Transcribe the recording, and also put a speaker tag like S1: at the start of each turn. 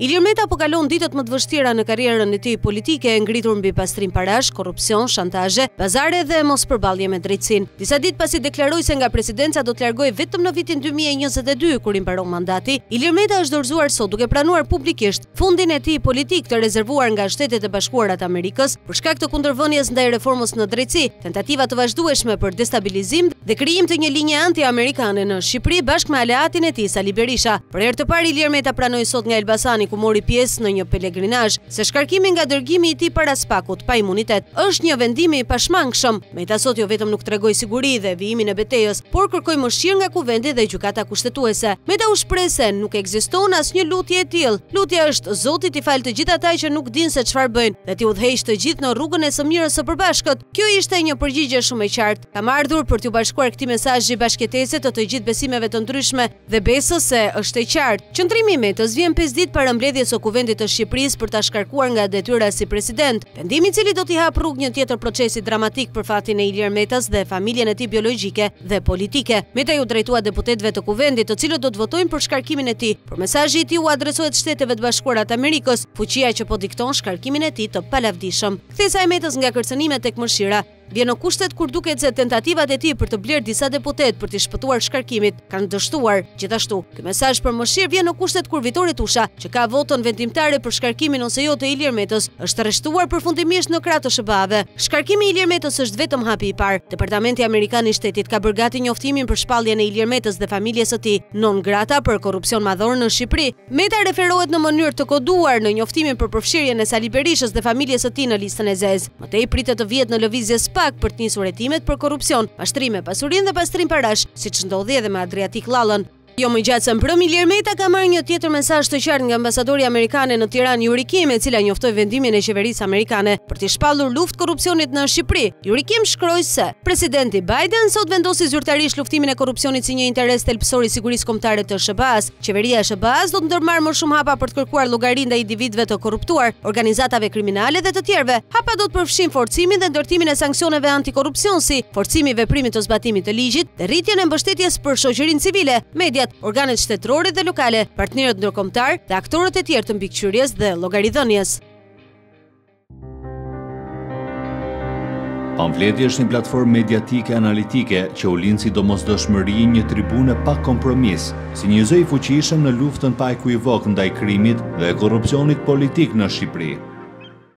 S1: Ilir Meta po kalon ditët më të vështira në karrierën e tij politike, e ngritur mbi pastrim parash, korrupsion, shantazhe, pazare dhe mospërballje me drejtësinë. Disa ditë pasi deklaroi se nga presidenca do të largohej vetëm në vitin 2022 kur i mbaron mandati, Ilir Meta është dorëzuar sot duke pranuar publikisht Fundin e tij politik të rezervuar nga Shtetet e Bashkuara të Amerikës për shkak të kundërvënies ndaj reformës në drejtësi, tentativa të vazhdueshme për destabilizim dhe krijim të një linje anti-amerikane në Shqipëri bashkë me aleatin e tij Sali Berisha. Për herë të parë Ilir Meta pranoi sot nga Elbasani ku mori pjesë në një pelegrinazh se shkarkimi nga dërgimi i tij para SPAK-ut pa imunitet është një vendim i pashmangshëm. Meta sot jo vetëm nuk tregoi siguri dhe vijimin e betejës, por kërkoi mëshirë nga Kuvendi dhe Gjykata Kushtetuese. Meta u shpreh se nuk ekziston asnjë lutje e tillë. Lutja është Zoti t'i falë të gjithë ata që nuk dinë se çfarë bëjnë dhe t'i udhëheqë të gjithë në rrugën e së mirës së përbashkët. Kjo ishte një përgjigje shumë e qartë. Kam ardhur për t'iu bashkuar këtij mesazhi bashkëjetese të të gjithë besimeve të ndryshme, dhe besoj se është e qartë. Qëndrimi i Metës vjen 5 ditë para mbledhjes së Kuvendit të Shqipërisë për ta shkarkuar nga detyra si president, vendim i cili do t'i hapë rrugë një tjetër procesi dramatik për fatin e Ilir Metës dhe familjen e tij biologjike dhe politike. Meta iu drejtua deputetëve të Kuvendit, të cilët do të votojnë për shkarkimin e tij, por mesazhi i tij u adresohet Shteteve të Bashkuara të Amerikës, fuqia që po dikton shkarkimin e tij të palavdishëm. Kthesa e Metës nga kërcënimet tek mëshira, Vjen në kushtet kur duket se tentativat e tij për të blerë disa deputetë për t'i shpëtuar shkarkimit kanë dështuar. Gjithashtu, ky mesazh për mëshirë vjen në kushtet kur Vitore Tusha, që ka votën vendimtare për shkarkimin ose jo të Ilir Metës, është rreshtuar përfundimisht në krah të SHBA-ve. Shkarkimi i Ilir Metës është vetëm hapi i parë. Departamenti Amerikan i Shtetit ka bërë gati njoftimin për shpalljen e Ilir Metës dhe familjes së tij non grata për korrupsion madhor në Shqipëri. Meta referohet në mënyrë të koduar në njoftimin për përfshirjen e Sali Berishës dhe familjes së tij në listën e zezë. Më tej pritet të vihet në lëvizje SPAK për të nisur hetimet për korrupsion, mashtrim me pasurinë dhe pastrim parash, siç ndodhi edhe me Adriatik Llallën. Jo më gjatë se mbrëm, Ilir Meta ka marrë një tjetër mesazh të qartë nga ambasadorja amerikane në Tiranë, Yuri Kim, e cila njoftoi vendimin e qeverisë amerikane për t'i shpallur luftë korrupsionit në Shqipëri. Yuri Kim shkroi se Presidenti Biden sot vendosi zyrtarisht luftimin e korrupsionit si një interes thelbësor i sigurisë kombëtare të SHBA-s, Qeveria e SHBA-së do të ndërmarrë më shumë hapa për të kërkuar llogari ndaj individëve të korruptuar, organizatave kriminale dhe të tjerëve. Hapat do të përfshijnë forcimin dhe ndërtimin e sanksioneve antikorrupsion si forcimi i veprimit të zbatimit të ligjit dhe rritjen e mbështetjes për shoqërinë civile, mediat, organet shtetërore dhe lokale, partnerët ndërkombëtarë dhe aktorët e tjerë të mbikëqyrjes dhe llogaridhënies.
S2: Pamfleti është një platformë mediatike analitike që u lind si domosdoshmëri një tribune pa kompromis, si një zë i fuqishëm në luftën pa ekuivok ndaj krimit dhe korrupsionit politik në Shqipëri.